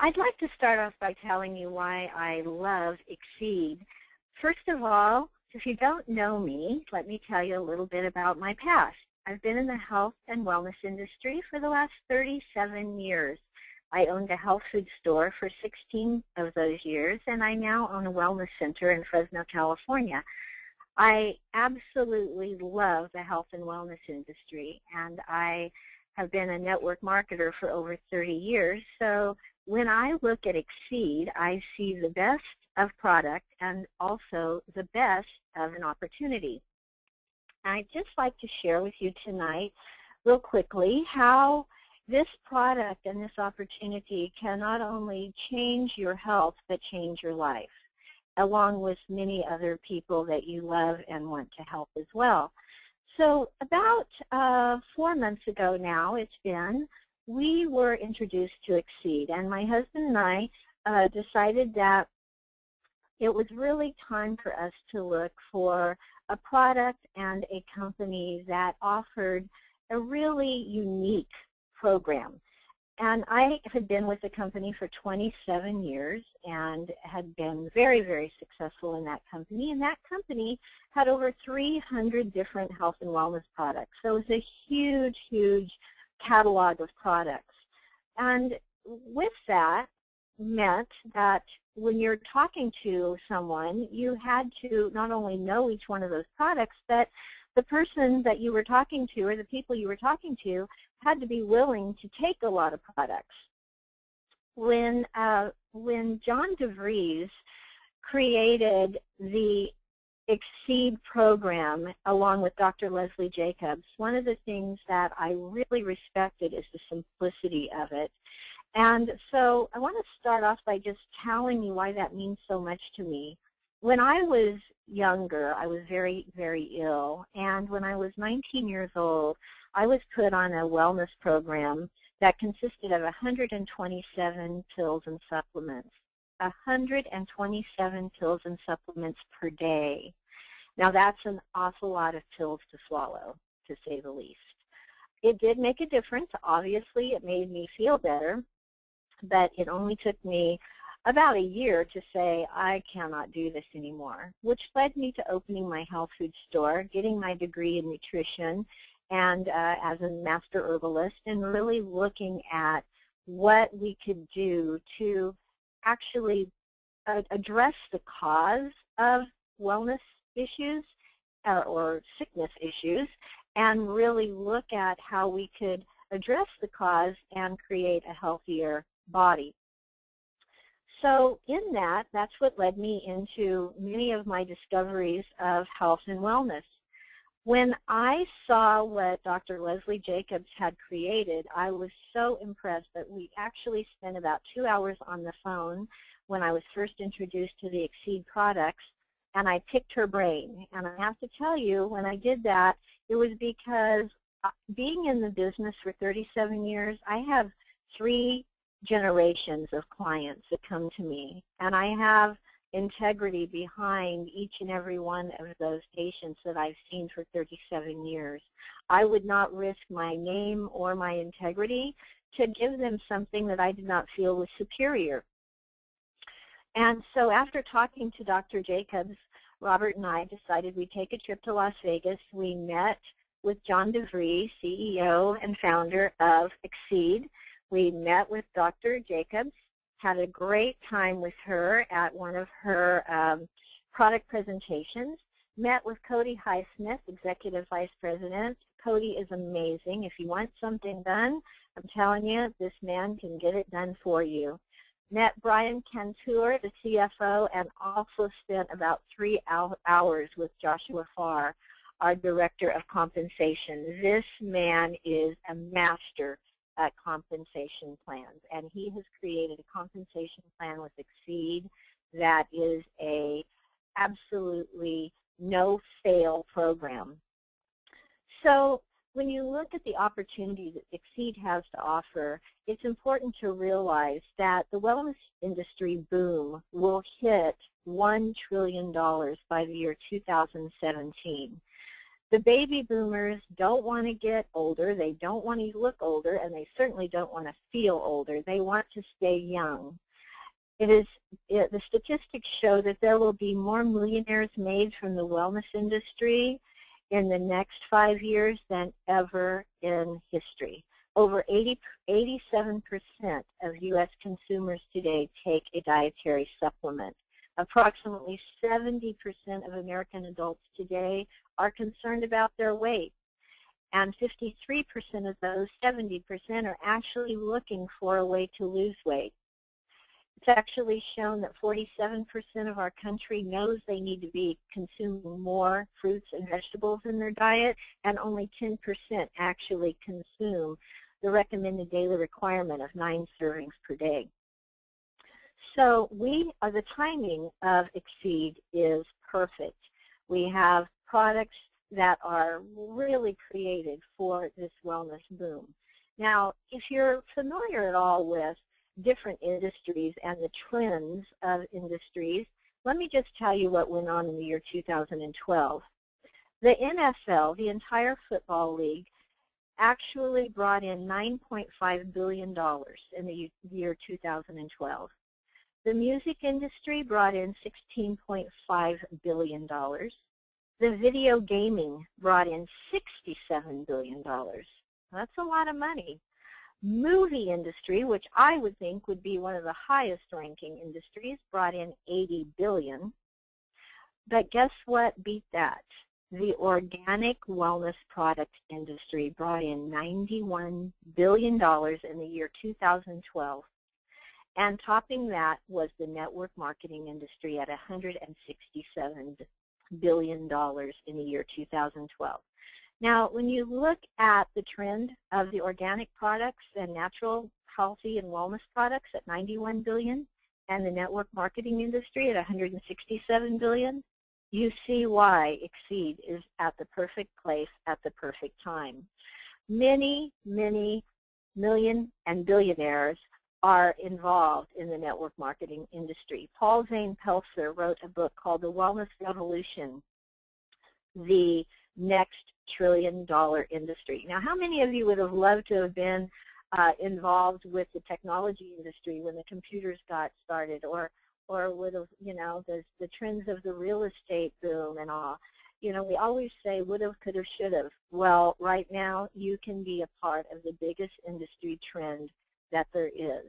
I'd like to start off by telling you why I love Xseed. First of all, if you don't know me, let me tell you a little bit about my past. I've been in the health and wellness industry for the last 37 years. I owned a health food store for 16 of those years, and I now own a wellness center in Fresno, California. I absolutely love the health and wellness industry, and I have been a network marketer for over 30 years. So when I look at Xseed, I see the best of product and also the best of an opportunity. I'd just like to share with you tonight real quickly how this product and this opportunity can not only change your health but change your life along with many other people that you love and want to help as well. So about uh, four months ago now, it's been, we were introduced to Xseed, and my husband and I uh, decided that it was really time for us to look for a product and a company that offered a really unique program. And I had been with the company for 27 years and had been very, very successful in that company. And that company had over 300 different health and wellness products. So it was a huge, huge catalog of products. And with that meant that when you're talking to someone, you had to not only know each one of those products, but the person that you were talking to or the people you were talking to had to be willing to take a lot of products. When, uh, when John DeVries created the Xseed program along with Dr. Leslie Jacobs, one of the things that I really respected is the simplicity of it. And so I want to start off by just telling you why that means so much to me. When I was younger, I was very, very ill. And when I was 19 years old, I was put on a wellness program that consisted of 127 pills and supplements. 127 pills and supplements per day. Now that's an awful lot of pills to swallow, to say the least. It did make a difference. Obviously, it made me feel better, but it only took me about a year to say, I cannot do this anymore, which led me to opening my health food store, getting my degree in nutrition, and uh, as a master herbalist, and really looking at what we could do to actually uh, address the cause of wellness issues uh, or sickness issues, and really look at how we could address the cause and create a healthier body. So in that, that's what led me into many of my discoveries of health and wellness. When I saw what Dr. Leslie Jacobs had created, I was so impressed that we actually spent about two hours on the phone when I was first introduced to the Xseed products, and I picked her brain. And I have to tell you, when I did that, it was because uh, being in the business for 37 years, I have three generations of clients that come to me. And I have integrity behind each and every one of those patients that I've seen for 37 years. I would not risk my name or my integrity to give them something that I did not feel was superior. And so after talking to Dr. Jacobs, Robert and I decided we'd take a trip to Las Vegas. We met with John DeVries, CEO and founder of Xseed. We met with Dr. Jacobs, had a great time with her at one of her um, product presentations, met with Cody Highsmith, Executive Vice President. Cody is amazing. If you want something done, I'm telling you, this man can get it done for you. Met Brian Cantor, the CFO, and also spent about three hours with Joshua Farr, our Director of Compensation. This man is a master uh, compensation plans. And he has created a compensation plan with Xseed that is a absolutely no-fail program. So when you look at the opportunity that Xseed has to offer, it's important to realize that the wellness industry boom will hit $1 trillion by the year 2017 The baby boomers don't want to get older, they don't want to look older, and they certainly don't want to feel older. They want to stay young. It is it, the statistics show that there will be more millionaires made from the wellness industry in the next five years than ever in history. Over 80, 87% of U.S. consumers today take a dietary supplement. Approximately 70% of American adults today are concerned about their weight. And 53% of those 70% are actually looking for a way to lose weight. It's actually shown that 47% of our country knows they need to be consuming more fruits and vegetables in their diet, and only 10% actually consume the recommended daily requirement of nine servings per day. So we are the timing of Xseed is perfect. We have products that are really created for this wellness boom. Now, if you're familiar at all with different industries and the trends of industries, let me just tell you what went on in the year 2012. The NFL, the entire football league, actually brought in $9.5 billion in the year 2012. The music industry brought in $16.5 billion. The video gaming brought in $67 billion. That's a lot of money movie industry, which I would think would be one of the highest ranking industries, brought in 80 billion. But guess what beat that? The organic wellness product industry brought in $91 billion in the year 2012. And topping that was the network marketing industry at $167 billion in the year 2012. Now, when you look at the trend of the organic products and natural, healthy, and wellness products at 91 billion and the network marketing industry at 167 billion, you see why Xseed is at the perfect place at the perfect time. Many, many million and billionaires are involved in the network marketing industry. Paul Zane Pilzer wrote a book called The Wellness Revolution, the next trillion dollar industry. Now, how many of you would have loved to have been uh, involved with the technology industry when the computers got started or or would have, you know, the, the trends of the real estate boom and all. You know, we always say would have, could have, should have. Well, right now you can be a part of the biggest industry trend that there is.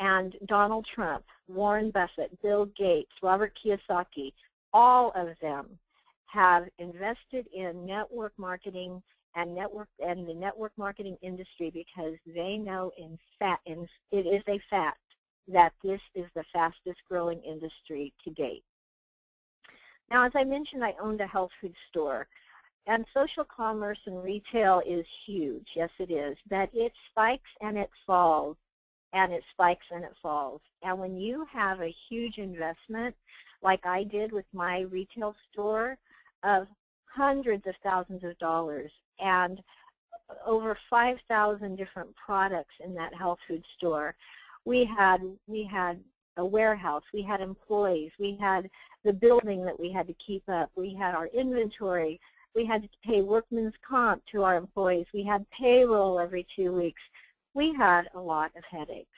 And Donald Trump, Warren Buffett, Bill Gates, Robert Kiyosaki, all of them have invested in network marketing and network and the network marketing industry because they know in fact in, it is a fact that this is the fastest growing industry to date. Now, as I mentioned, I owned a health food store. And social commerce and retail is huge. Yes, it is. But it spikes and it falls, and it spikes and it falls. And when you have a huge investment, like I did with my retail store, of hundreds of thousands of dollars and over 5,000 different products in that health food store. We had, we had a warehouse, we had employees, we had the building that we had to keep up, we had our inventory, we had to pay workman's comp to our employees, we had payroll every two weeks. We had a lot of headaches.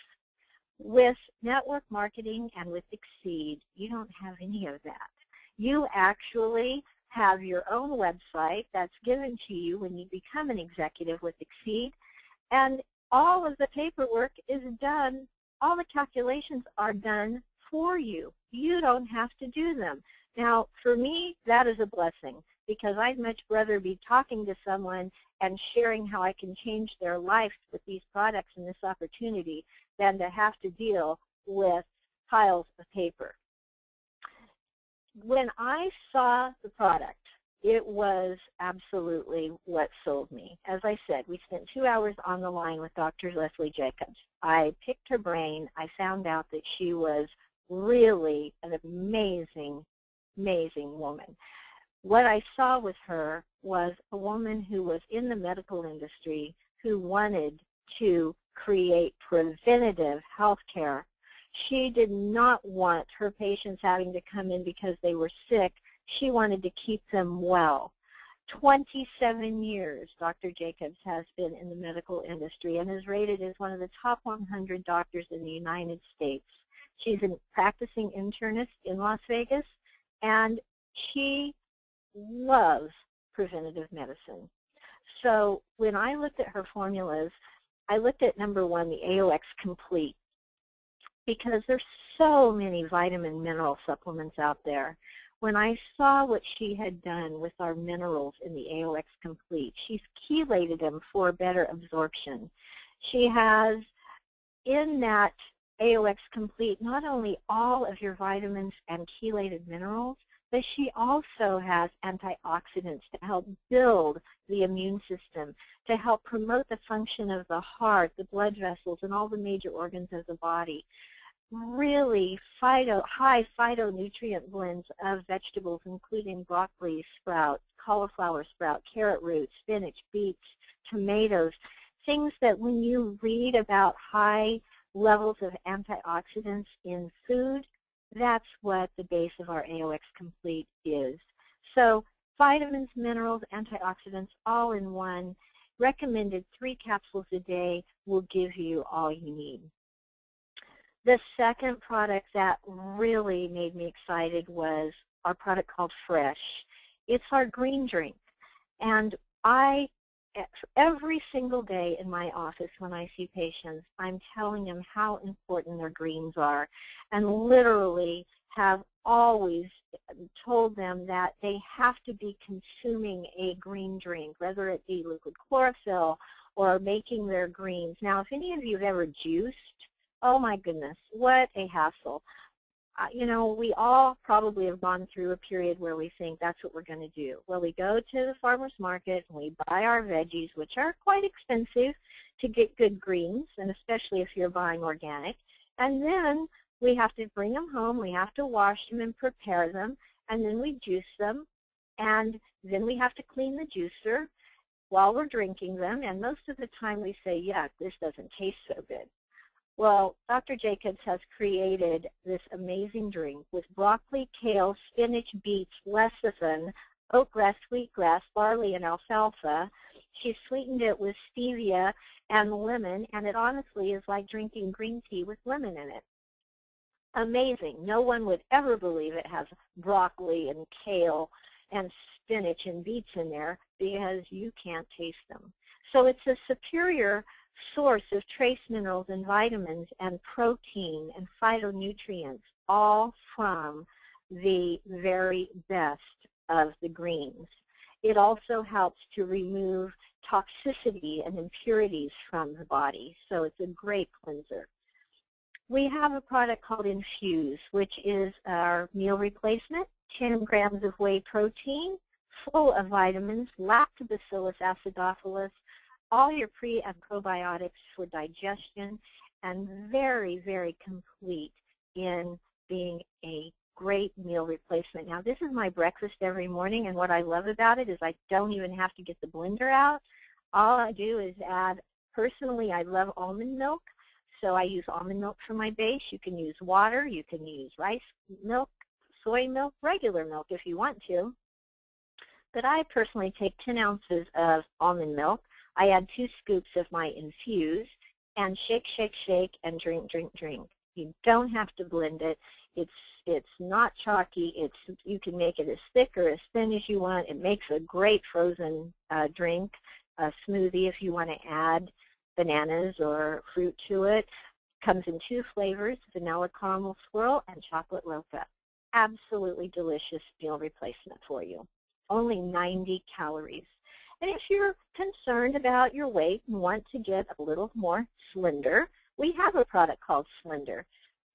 With network marketing and with Xseed, you don't have any of that. You actually have your own website that's given to you when you become an executive with Xseed, and all of the paperwork is done, all the calculations are done for you. You don't have to do them. Now, for me, that is a blessing because I'd much rather be talking to someone and sharing how I can change their life with these products and this opportunity than to have to deal with piles of paper when I saw the product, it was absolutely what sold me. As I said, we spent two hours on the line with Dr. Leslie Jacobs. I picked her brain. I found out that she was really an amazing, amazing woman. What I saw with her was a woman who was in the medical industry who wanted to create preventative health care she did not want her patients having to come in because they were sick. She wanted to keep them well. 27 years Dr. Jacobs has been in the medical industry and is rated as one of the top 100 doctors in the United States. She's a practicing internist in Las Vegas and she loves preventative medicine. So when I looked at her formulas, I looked at number one, the AOX Complete, because there's so many vitamin mineral supplements out there. When I saw what she had done with our minerals in the AOX Complete, she's chelated them for better absorption. She has in that AOX Complete not only all of your vitamins and chelated minerals, but she also has antioxidants to help build the immune system, to help promote the function of the heart, the blood vessels, and all the major organs of the body. Really phyto, high phytonutrient blends of vegetables, including broccoli, sprout, cauliflower sprout, carrot root, spinach, beets, tomatoes, things that when you read about high levels of antioxidants in food, that's what the base of our AOX Complete is. So vitamins, minerals, antioxidants, all in one. Recommended three capsules a day will give you all you need. The second product that really made me excited was our product called Fresh. It's our green drink. And I every single day in my office when I see patients, I'm telling them how important their greens are and literally have always told them that they have to be consuming a green drink, whether it be liquid chlorophyll or making their greens. Now, if any of you have ever juiced, oh my goodness, what a hassle you know, we all probably have gone through a period where we think that's what we're going to do. Well, we go to the farmer's market and we buy our veggies, which are quite expensive to get good greens, and especially if you're buying organic. And then we have to bring them home, we have to wash them and prepare them, and then we juice them. And then we have to clean the juicer while we're drinking them. And most of the time we say, yuck, this doesn't taste so good. Well, Dr. Jacobs has created this amazing drink with broccoli, kale, spinach, beets, lecithin, oatgrass, wheatgrass, barley, and alfalfa. She sweetened it with stevia and lemon, and it honestly is like drinking green tea with lemon in it. Amazing. No one would ever believe it has broccoli and kale and spinach and beets in there because you can't taste them. So it's a superior source of trace minerals and vitamins and protein and phytonutrients, all from the very best of the greens. It also helps to remove toxicity and impurities from the body, so it's a great cleanser. We have a product called Infuse, which is our meal replacement, 10 grams of whey protein, full of vitamins, lactobacillus acidophilus, all your pre and probiotics for digestion, and very, very complete in being a great meal replacement. Now, this is my breakfast every morning, and what I love about it is I don't even have to get the blender out. All I do is add, personally, I love almond milk, so I use almond milk for my base. You can use water. You can use rice milk, soy milk, regular milk if you want to. But I personally take 10 ounces of almond milk, I add two scoops of my infuse and shake, shake, shake, and drink, drink, drink. You don't have to blend it. It's it's not chalky. It's you can make it as thick or as thin as you want. It makes a great frozen uh, drink, a smoothie if you want to add bananas or fruit to it. Comes in two flavors, vanilla caramel swirl and chocolate roca. Absolutely delicious meal replacement for you. Only 90 calories. And if you're concerned about your weight and want to get a little more slender, we have a product called Slender.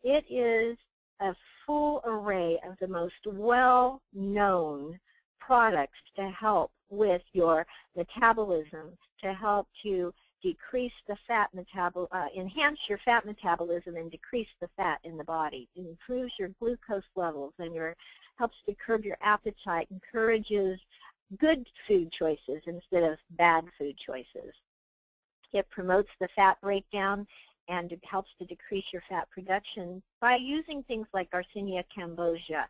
It is a full array of the most well-known products to help with your metabolism, to help to decrease the fat metabol uh, enhance your fat metabolism and decrease the fat in the body. It improves your glucose levels and your helps to curb your appetite, encourages good food choices instead of bad food choices. It promotes the fat breakdown and it helps to decrease your fat production by using things like Garcinia cambogia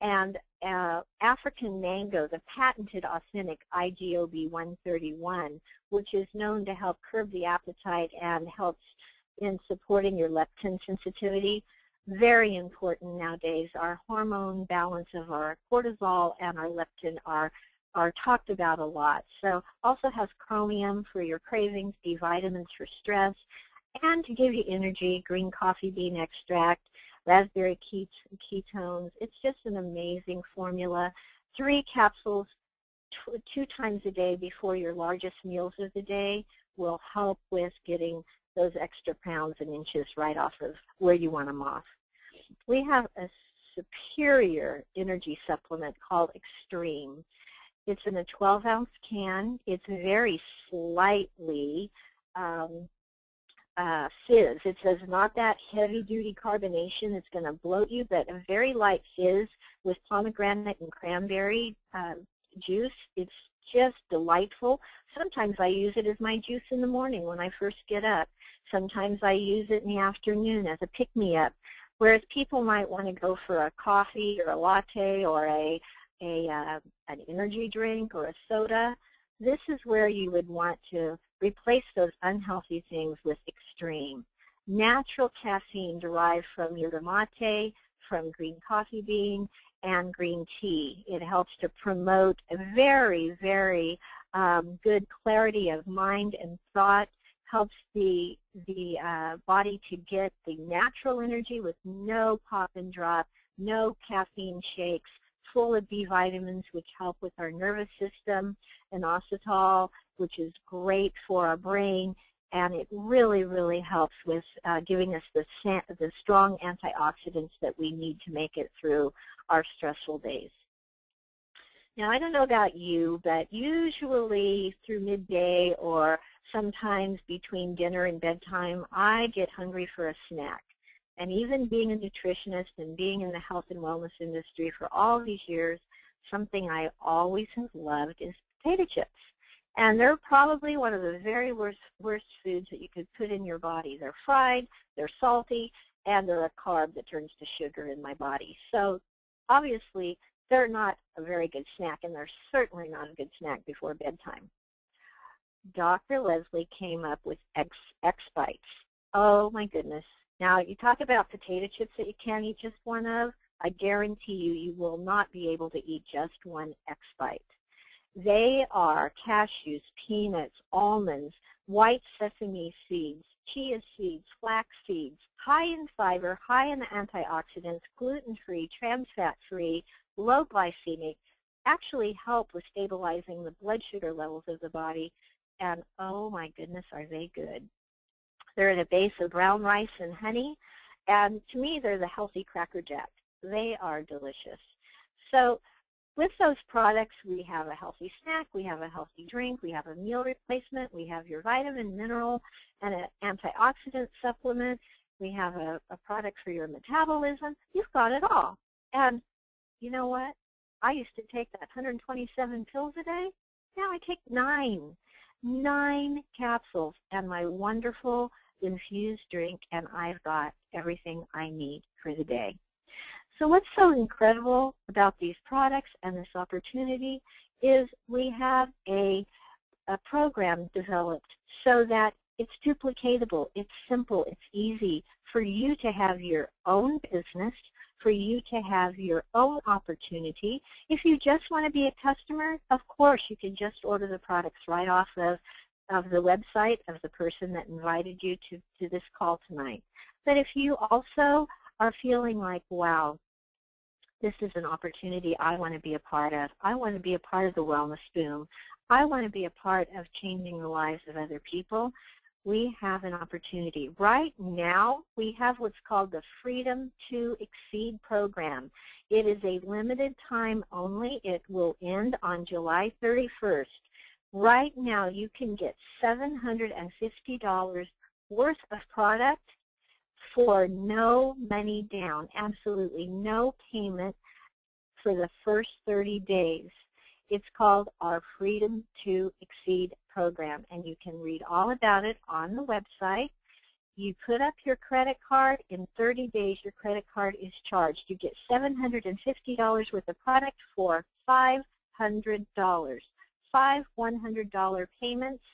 And uh, African mango, the patented authentic IGOB 131, which is known to help curb the appetite and helps in supporting your leptin sensitivity, very important nowadays. Our hormone balance of our cortisol and our leptin are are talked about a lot. So also has chromium for your cravings, B vitamins for stress, and to give you energy, green coffee bean extract, raspberry ketones. It's just an amazing formula. Three capsules two times a day before your largest meals of the day will help with getting those extra pounds and inches right off of where you want them off. We have a superior energy supplement called Extreme. It's in a 12-ounce can. It's very slightly um, uh, fizz. It says not that heavy-duty carbonation that's going to bloat you, but a very light fizz with pomegranate and cranberry uh, juice. It's just delightful. Sometimes I use it as my juice in the morning when I first get up. Sometimes I use it in the afternoon as a pick-me-up. Whereas people might want to go for a coffee or a latte or a, a uh, an energy drink or a soda, this is where you would want to replace those unhealthy things with extreme. Natural caffeine derived from yerba mate, from green coffee bean, and green tea. It helps to promote a very, very um, good clarity of mind and thought, helps the, the uh, body to get the natural energy with no pop and drop, no caffeine shakes, full of B vitamins which help with our nervous system, and inositol, which is great for our brain, and it really, really helps with uh, giving us the, the strong antioxidants that we need to make it through our stressful days. Now, I don't know about you, but usually through midday or sometimes between dinner and bedtime, I get hungry for a snack. And even being a nutritionist and being in the health and wellness industry for all these years, something I always have loved is potato chips. And they're probably one of the very worst, worst foods that you could put in your body. They're fried, they're salty, and they're a carb that turns to sugar in my body. So obviously, they're not a very good snack, and they're certainly not a good snack before bedtime. Dr. Leslie came up with X, X Bites. Oh my goodness. Now, you talk about potato chips that you can't eat just one of. I guarantee you, you will not be able to eat just one X Bite. They are cashews, peanuts, almonds, white sesame seeds, chia seeds, flax seeds, high in fiber, high in antioxidants, gluten-free, trans fat-free, low glycemic, actually help with stabilizing the blood sugar levels of the body. And oh my goodness, are they good. They're in a base of brown rice and honey. And to me, they're the healthy Cracker Jack. They are delicious. So with those products, we have a healthy snack, we have a healthy drink, we have a meal replacement, we have your vitamin, mineral, and an antioxidant supplement, we have a, a product for your metabolism. You've got it all. And you know what? I used to take that 127 pills a day. Now I take nine. Nine capsules and my wonderful infused drink, and I've got everything I need for the day. So what's so incredible about these products and this opportunity is we have a, a program developed so that it's duplicatable, it's simple, it's easy for you to have your own business, for you to have your own opportunity. If you just want to be a customer, of course you can just order the products right off of, of the website of the person that invited you to, to this call tonight. But if you also are feeling like, wow, this is an opportunity I want to be a part of. I want to be a part of the Wellness Boom. I want to be a part of changing the lives of other people. We have an opportunity. Right now, we have what's called the Freedom to Exceed program. It is a limited time only. It will end on July 31st. Right now, you can get $750 worth of product for no money down, absolutely no payment for the first 30 days. It's called our Freedom to Exceed program, and you can read all about it on the website. You put up your credit card. In 30 days, your credit card is charged. You get $750 worth of product for $500. Five $100 payments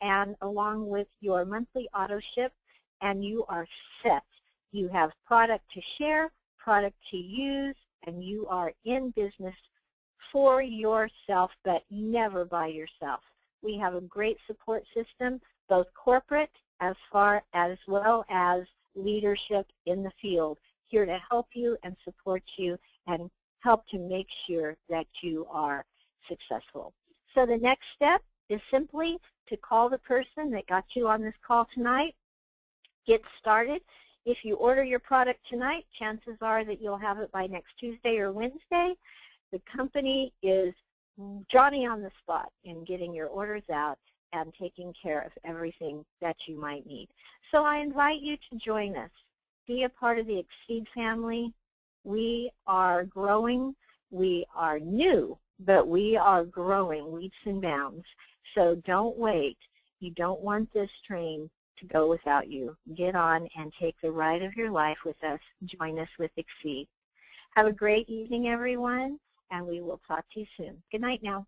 and along with your monthly auto ship and you are set. You have product to share, product to use, and you are in business for yourself, but never by yourself. We have a great support system, both corporate as far as well as leadership in the field, here to help you and support you and help to make sure that you are successful. So the next step is simply to call the person that got you on this call tonight, get started. If you order your product tonight, chances are that you'll have it by next Tuesday or Wednesday. The company is Johnny on the spot in getting your orders out and taking care of everything that you might need. So I invite you to join us. Be a part of the Xseed family. We are growing. We are new, but we are growing leaps and bounds. So don't wait. You don't want this train to go without you. Get on and take the ride of your life with us. Join us with Xseed. Have a great evening, everyone, and we will talk to you soon. Good night now.